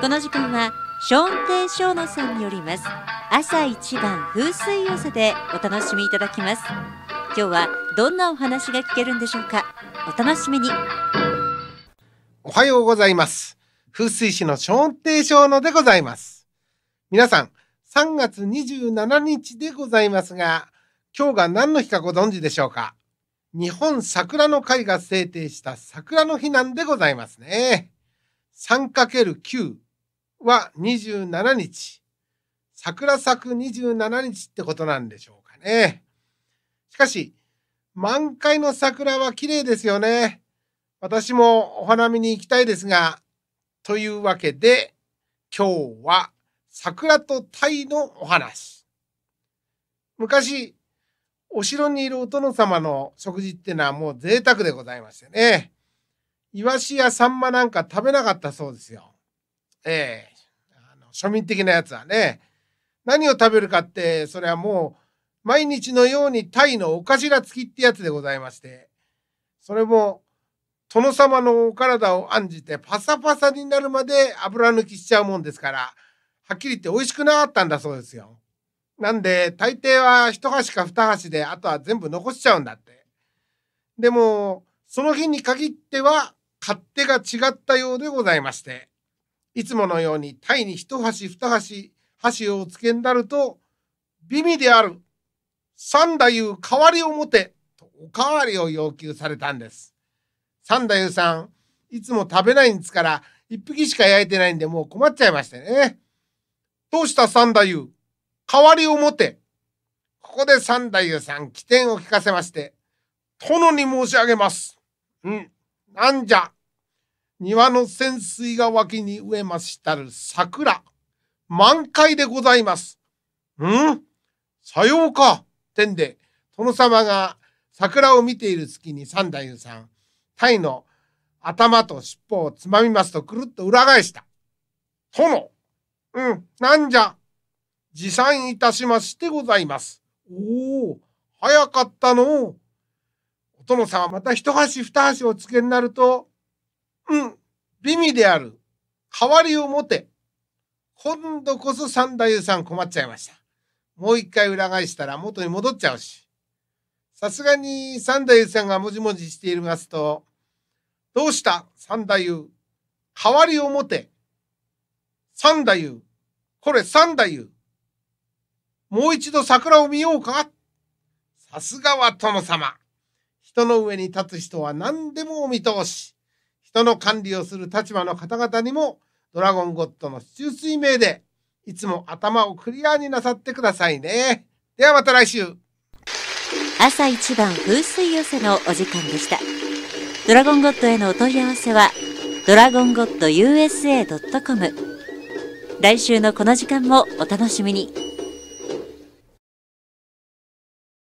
この時間はショーンテイショーノさんによります。朝一番風水寄せでお楽しみいただきます。今日はどんなお話が聞けるんでしょうか？お楽しみに。おはようございます。風水師のショーンテイショーノでございます。皆さん3月27日でございますが今日が何の日かご存知でしょうか？日本桜の会が制定した桜の日なんでございますね。3×9 は27日。桜咲く27日ってことなんでしょうかね。しかし、満開の桜は綺麗ですよね。私もお花見に行きたいですが、というわけで、今日は桜と鯛のお話。昔、お城にいるお殿様の食事ってのはもう贅沢でございましてね。イワシやサンマなんか食べなかったそうですよ。ええあの庶民的なやつはね。何を食べるかって、それはもう毎日のようにタイのお頭付きってやつでございまして、それも殿様のお体を案じてパサパサになるまで油抜きしちゃうもんですから、はっきり言って美味しくなかったんだそうですよ。なんで、大抵は一箸か二箸で、あとは全部残しちゃうんだって。でも、その日に限っては、勝手が違ったようでございまして、いつものようにタイに一箸二箸、箸をお付けになると、美味である。三太夫代わりを持て、とおかわりを要求されたんです。三太夫さん、いつも食べないんですから、一匹しか焼いてないんで、もう困っちゃいましてね。どうした三太夫？代わりを持て。ここで三太夫さん起点を聞かせまして、殿に申し上げます。うん、なんじゃ。庭の泉水が脇に植えましたる桜、満開でございます。ん？さようか。てんで、殿様が桜を見ている隙に三太夫さん、鯛の頭と尻尾をつまみますとくるっと裏返した。殿、うん、なんじゃ。持参いたしましてございます。おお、早かったの。お殿様また一箸二箸をつけになると、うん、美味である。代わりを持て。今度こそ三太夫さん困っちゃいました。もう一回裏返したら元に戻っちゃうし。さすがに三太夫さんがもじもじしていますと、どうした？三太夫。代わりを持て。三太夫。これ三太夫。もう一度桜を見ようか？さすがは殿様。人の上に立つ人は何でもお見通し。人の管理をする立場の方々にも、ドラゴンゴッドの中水名で、いつも頭をクリアになさってくださいね。ではまた来週。朝一番風水寄せのお時間でした。ドラゴンゴッドへのお問い合わせは、ドラゴンゴッド USA.com。来週のこの時間もお楽しみに。